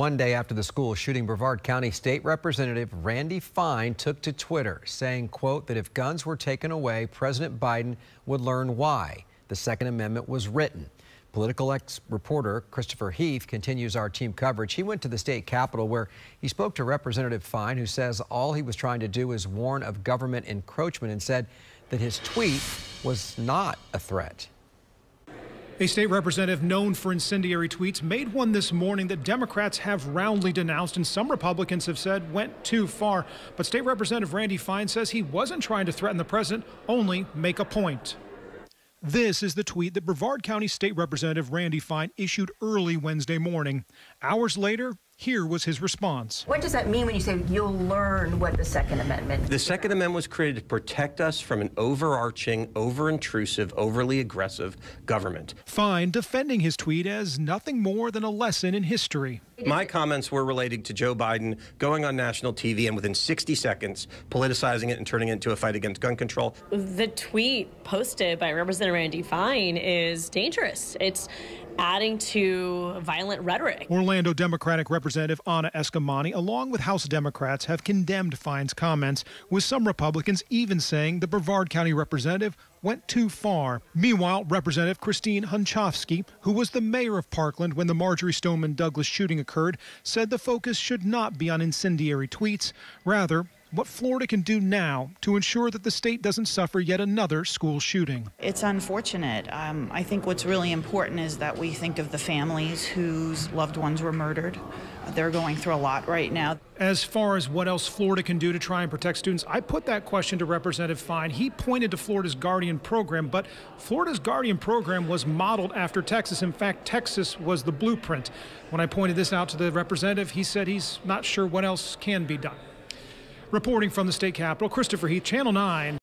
One day after the school shooting, Brevard County State Representative Randy Fine took to Twitter saying, quote, that if guns were taken away, President Biden would learn why the Second Amendment was written. Political ex reporter Christopher Heath continues our team coverage. He went to the state capitol where he spoke to Representative Fine, who says all he was trying to do is warn of government encroachment and said that his tweet was not a threat. A state representative known for incendiary tweets made one this morning that Democrats have roundly denounced and some Republicans have said went too far. But State Representative Randy Fine says he wasn't trying to threaten the president, only make a point. This is the tweet that Brevard County State Representative Randy Fine issued early Wednesday morning. Hours later, here was his response. What does that mean when you say you'll learn what the Second Amendment? The Second Amendment was created to protect us from an overarching, over-intrusive, overly aggressive government. Fine defending his tweet as nothing more than a lesson in history. My comments were related to Joe Biden going on national TV and within 60 seconds politicizing it and turning it into a fight against gun control. The tweet posted by Representative Randy Fine is dangerous. It's adding to violent rhetoric. Orlando Democratic Representative Anna Eskamani, along with House Democrats, have condemned Fine's comments, with some Republicans even saying the Brevard County representative went too far. Meanwhile, Representative Christine Hunschofsky, who was the mayor of Parkland when the Marjory Stoneman Douglas shooting occurred, said the focus should not be on incendiary tweets. Rather, what Florida can do now to ensure that the state doesn't suffer yet another school shooting. It's unfortunate. Um, I think what's really important is that we think of the families whose loved ones were murdered. They're going through a lot right now. As far as what else Florida can do to try and protect students, I put that question to Representative Fine. He pointed to Florida's Guardian program, but Florida's Guardian program was modeled after Texas. In fact, Texas was the blueprint. When I pointed this out to the representative, he said he's not sure what else can be done. Reporting from the state capitol, Christopher Heath, Channel 9.